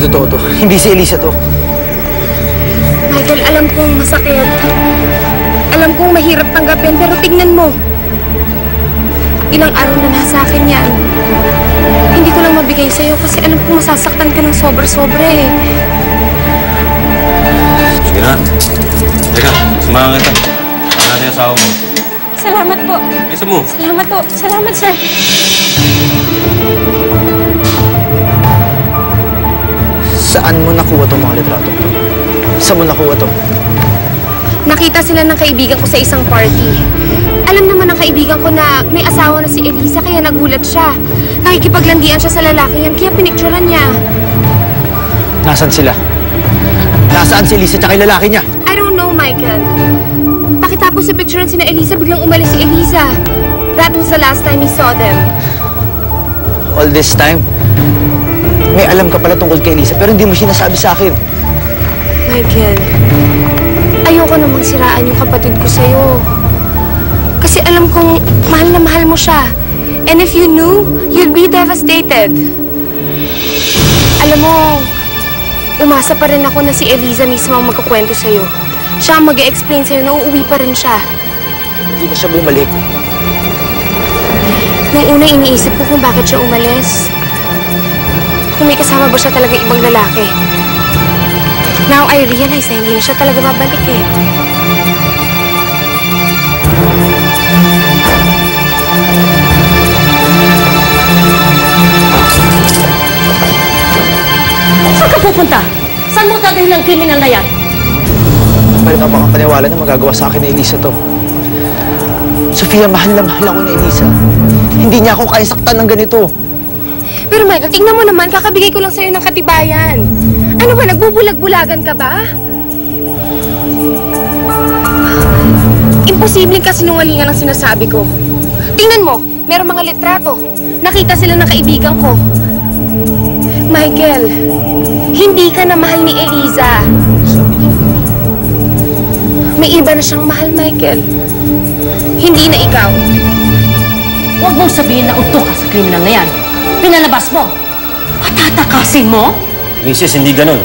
Hindi totoo to. Hindi si Elisa to. Michael, alam kong masakit. Alam kong mahirap tanggapin, pero tignan mo. Ilang araw na nasa akin yan. Hindi ko lang mabigay sa'yo kasi alam kong masasaktan ka ng sobra-sobra eh. Sige na. Teka, samahan kita. Samahan natin yung asawa mo. Salamat po. Bisa mo. Salamat po. Salamat, sir. Nakuha tong mga litratong to? Saan mo nakuha to? Nakita sila ng kaibigan ko sa isang party. Alam naman ng kaibigan ko na may asawa na si Elisa kaya nagulat siya. Nakikipaglandian siya sa lalaki yan kaya pinicturan niya. Nasaan sila? Nasaan si Elisa tsaka yung lalaki niya? I don't know, Michael. Pakitapos sa picturean si na Elisa, biglang umalis si Elisa. That was the last time he saw them. All this time, may alam ka pala tungkol kay Elisa pero hindi mo sinasabi sa akin. Michael, ayoko namang siraan yung kapatid ko sa'yo. Kasi alam kong mahal na mahal mo siya. And if you knew, you'd be devastated. Alam mo, umasa pa rin ako na si Eliza mismo ang magkukwento sa'yo. Siya ang mag explain sa'yo na uuwi pa rin siya. Hindi na siya bumalik. Nung una iniisip ko kung bakit siya umalis. Kung may kasama ba siya talaga ibang lalaki. Now I realize na hindi na siya talaga babalik eh. Saan ka pupunta? Saan mo dadalhin ang kriminal na yan? Paano ka makapaniwala na magagawa sa akin ni Elisa to? Sofia, mahal na mahal ako ni Elisa. Hindi niya ako kaya saktan ng ganito. Pero Michael, tingnan mo naman, kakabigay ko lang sa'yo ng katibayan. Ano ba, nagbubulag-bulagan ka ba? Imposibleng kasinungalingan ang sinasabi ko. Tingnan mo, merong mga litrato. Nakita sila ng kaibigan ko. Michael, hindi ka na mahal ni Eliza. May iba na siyang mahal, Michael. Hindi na ikaw. Huwag mong sabihin na utok ka sa kriminal na yan. Pinalabas mo. Patatakasin mo? Mrs., hindi ganun.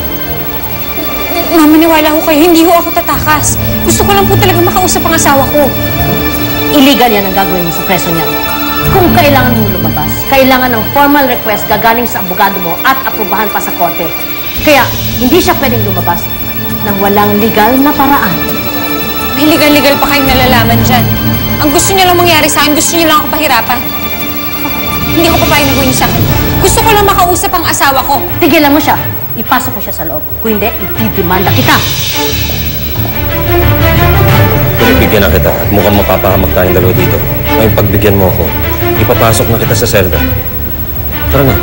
Mamaniwala ko kayo, hindi ho ako tatakas. Gusto ko lang po talaga makausap ang asawa ko. Illegal yan ang gagawin mo sa preso niya. Kung kailangan mong lumabas, kailangan ng formal request gagaling sa abogado mo at aprobahan pa sa korte. Kaya, hindi siya pwedeng lumabas ng walang legal na paraan. May legal-legal pa kayong nalalaman dyan. Ang gusto niyo lang mangyari sa akin, gusto niyo lang ako pahirapan. Hindi ako papayag na gawin akin. Gusto ko lang makausap ang asawa ko. Tigilan mo siya. Ipasok mo siya sa loob. Kung hindi, itidemanda kita. Pinibigyan na kita at mukhang mapapahamak tayong dalawa dito. Ngayon pagbigyan mo ako, ipapasok na kita sa selda. Tara na.